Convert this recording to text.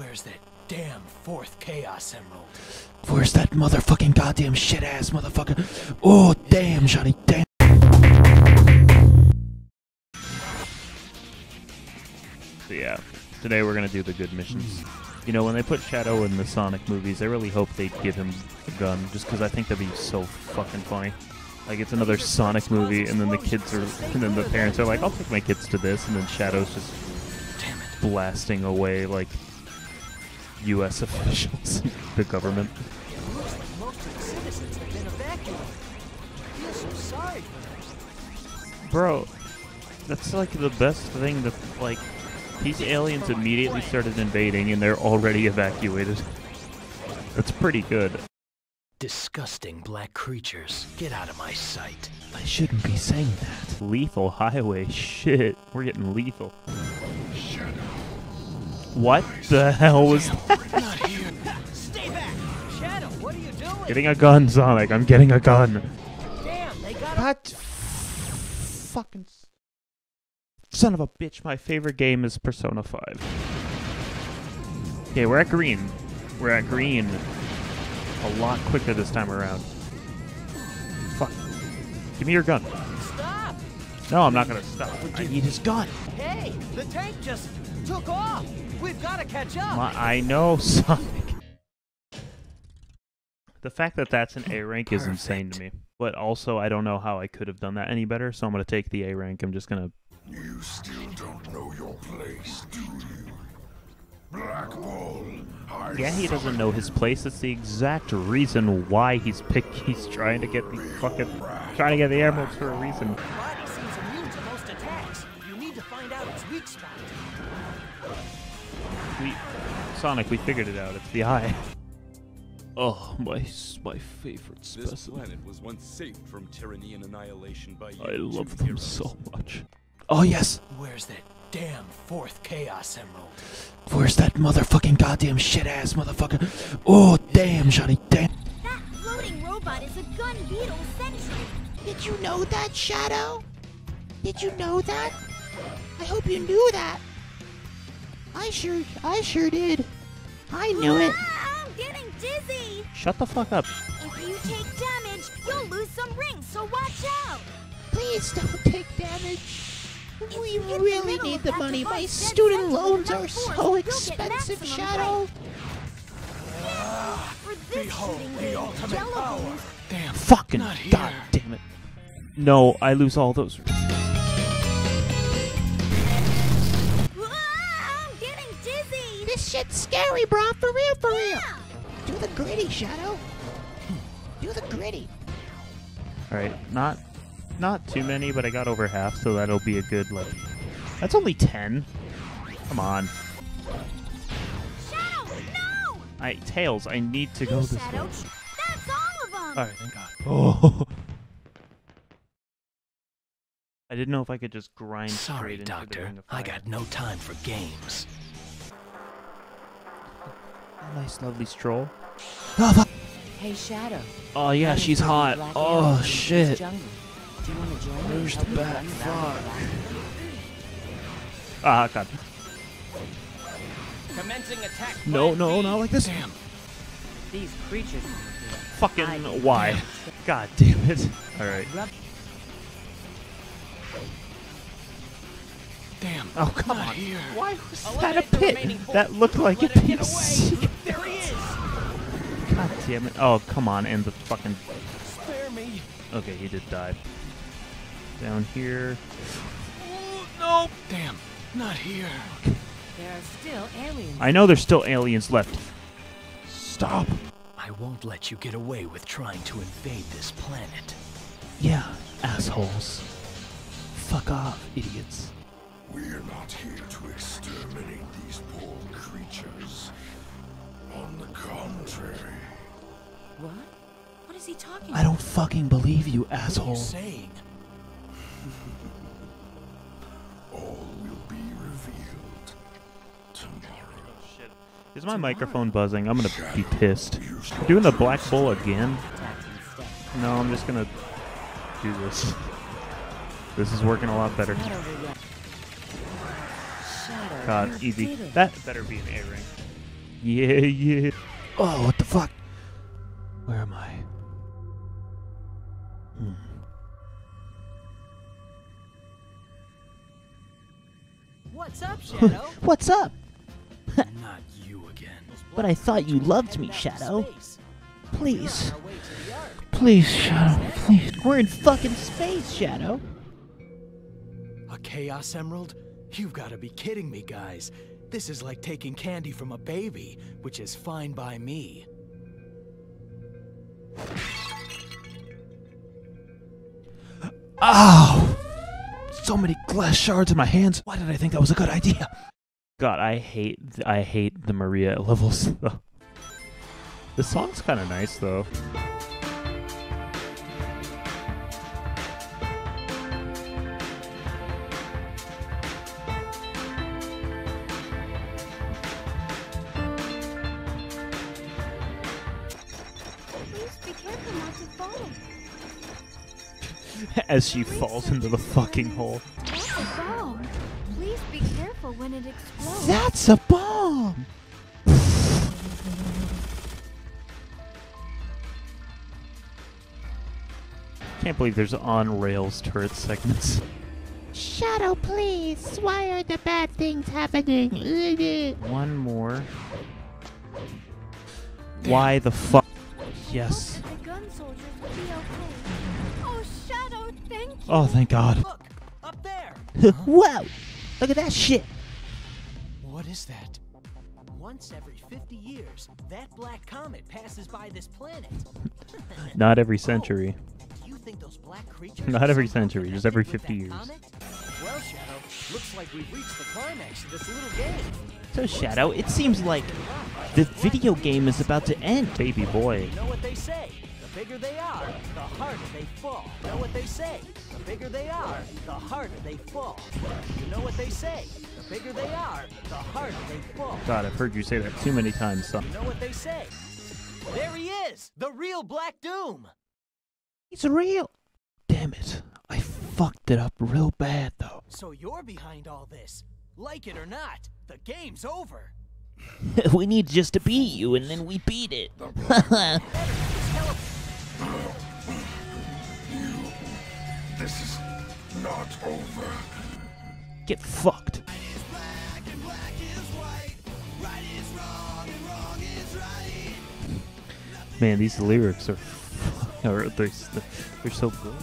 Where's that damn fourth Chaos Emerald? Where's that motherfucking goddamn shit ass motherfucker? Oh, damn, Johnny, damn. So yeah, today we're gonna do the good missions. You know, when they put Shadow in the Sonic movies, I really hope they give him a gun, just because I think that'd be so fucking funny. Like it's another Sonic movie, and then the kids are, and then the parents are like, "I'll take my kids to this," and then Shadow's just Damn it. blasting away like U.S. officials, the government. Most of the citizens have been evacuated. I feel so sorry for them. Bro, that's like the best thing that like these aliens immediately started invading and they're already evacuated. That's pretty good. Disgusting black creatures. Get out of my sight. I shouldn't be saying that. Lethal highway, shit. We're getting lethal. What the hell was that? Not here. Stay back! Shadow, what are you doing? Getting a gun, Sonic. I'm getting a gun. Damn, they got What? Fucking son of a bitch. My favorite game is Persona 5. Okay, we're at green. We're at green. A lot quicker this time around. Fuck. Give me your gun. Stop! No, I'm not gonna stop. I need his gun. Hey, the tank just took off. We've got to catch up. My, I know, Sonic. The fact that that's an A rank is insane to me. But also, I don't know how I could have done that any better, so I'm gonna take the A rank. I'm just gonna. You still don't know your place, do you? Black Bull. I Yeah, he doesn't know his place. That's the exact reason why he's pick. He's trying to get the fucking trying to get the emeralds for a reason. Sonic, we figured it out. It's the eye. Oh, my my favorite This specimen. planet was once saved from tyranny and annihilation by you I two love them heroes. so much. Oh yes. Where's that damn fourth Chaos Emerald? Where's that motherfucking goddamn shit ass motherfucker? Oh, damn, Johnny, damn. That floating robot is a gun beetle sentry. Did you know that, Shadow? Did you know that? I hope you knew that. I sure, I sure did. I knew it. Ah, I'm getting dizzy. Shut the fuck up. If you take damage, you'll lose some rings, so watch out. Please don't take damage. We you hit the really need the money. My student loans are enough force, so expensive, Shadow. For this shooting game, yellow Damn. Fucking god damn it. No, I lose all those. Scary, bro. For real, for real. Do the gritty, Shadow. Do the gritty. All right, not not too many, but I got over half, so that'll be a good like. That's only ten. Come on. Shadow, no. I tails. I need to go this Shadow. way. That's all of them. All right, thank God. Oh. I didn't know if I could just grind Sorry, straight into the Doctor. ring of I got no time for games. Nice, lovely stroll. Oh, fuck. Hey Shadow. Oh yeah, Running she's hot. Oh arrows in this shit. Do you want to join? Where's the me bat? Fuck. Ah God. Commencing attack. No, no, not like this. Damn. These creatures. Fucking I- why? God damn it. All right. Damn. Oh come Not on. here. Why was that a pit? That looked like Let a him get piece. There he is. God damn it. Oh come on, and the fucking. Spare me. Okay, he did die. Down here. Oh, no. Damn. Not here. There are still aliens. I know there's still aliens left. Stop. I won't let you get away with trying to invade this planet. Yeah, assholes. Fuck off, idiots. We're not here to exterminate these poor creatures. On the contrary, What? What is he talking I don't fucking believe you, asshole. What are you asshole. saying? all will be revealed tomorrow. Oh, is my microphone buzzing? I'm gonna be pissed. Doing the black bull again? No, I'm just gonna do this. This is working a lot better. Not over yet. Shadow. God, easy. That better be an A ring. Yeah, yeah. Oh, what the fuck? Where am I? Hmm. What's up, Shadow? What's up? Not you again. But I thought you loved me, Shadow. Please. Please, Shadow. Please. We're in fucking space, Shadow. A Chaos Emerald? You've got to be kidding me, guys. This is like taking candy from a baby, which is fine by me. Oh! So many glass shards in my hands. Why did I think that was a good idea? God, I hate I hate the Maria levels though. The song's kind of nice though. As she falls into the fucking hole. That's a bomb. Please be careful when it explodes. That's a bomb. Can't believe there's on rails turret segments. Shadow, please. Why are the bad things happening? One more. Why the fuck? Yes. The gun soldiers will be okay. Oh, Shadow, thank you. Oh, thank God. Look! Up there! Whoa! Look at that shit. What is that? Once every 50 years, that black comet passes by this planet. Not every century. Oh, do you think those black creatures Not every century, just every 50 years. comet? Well, Shadow, looks like we've reached the climax of this little game. So, Shadow, it seems like the video game is about to end. Baby boy. You know what they say? The bigger they are, the harder they fall. You know what they say? The bigger they are, the harder they fall. You know what they say? The bigger they are, the harder they fall. God, I've heard you say that too many times, son. You know what they say? There he is, the real Black Doom. It's real. Damn it. I fucked it up real bad, though. So you're behind all this. Like it or not, the game's over. we need just to beat you, and then we beat it. This is not over. Get fucked. Man, these lyrics are, are they're, they're so good.